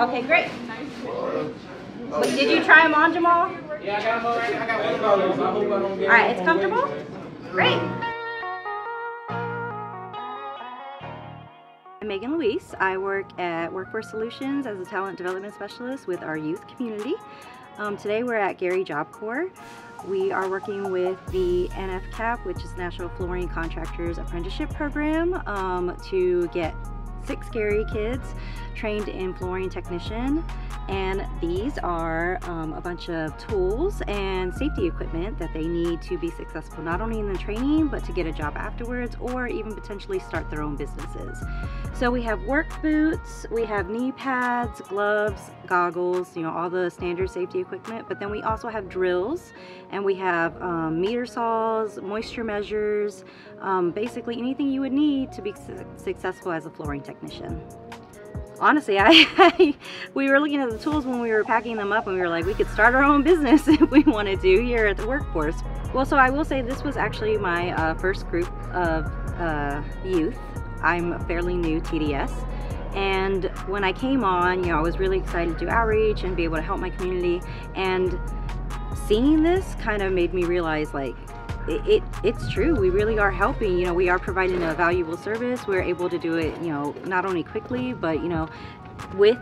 Okay, great. But did you try them on, Jamal? Yeah, I got them already. I got one of those. I hope I don't get All right, it's comfortable? Great. I'm Megan Luis. I work at Workforce Solutions as a talent development specialist with our youth community. Um, today we're at Gary Job Corps. We are working with the NFCAP, which is National Flooring Contractors Apprenticeship Program, um, to get six Gary kids trained in flooring technician and these are um, a bunch of tools and safety equipment that they need to be successful not only in the training but to get a job afterwards or even potentially start their own businesses. So we have work boots, we have knee pads, gloves, goggles, you know, all the standard safety equipment, but then we also have drills and we have um, meter saws, moisture measures, um, basically anything you would need to be su successful as a flooring technician honestly, I, we were looking at the tools when we were packing them up and we were like, we could start our own business if we wanted to here at the workforce. Well, so I will say this was actually my uh, first group of uh, youth. I'm a fairly new TDS. And when I came on, you know, I was really excited to do outreach and be able to help my community. And seeing this kind of made me realize like, it, it, it's true. We really are helping. You know we are providing a valuable service. We're able to do it you know not only quickly but you know with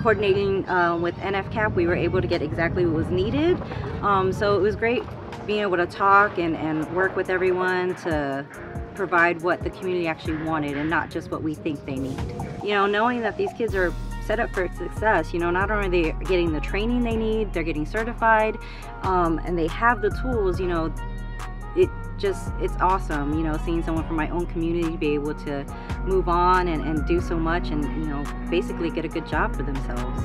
coordinating uh, with NFCAP we were able to get exactly what was needed. Um, so it was great being able to talk and, and work with everyone to provide what the community actually wanted and not just what we think they need. You know knowing that these kids are set up for success. You know, not only are they getting the training they need, they're getting certified, um, and they have the tools, you know, just it's awesome you know seeing someone from my own community be able to move on and, and do so much and you know basically get a good job for themselves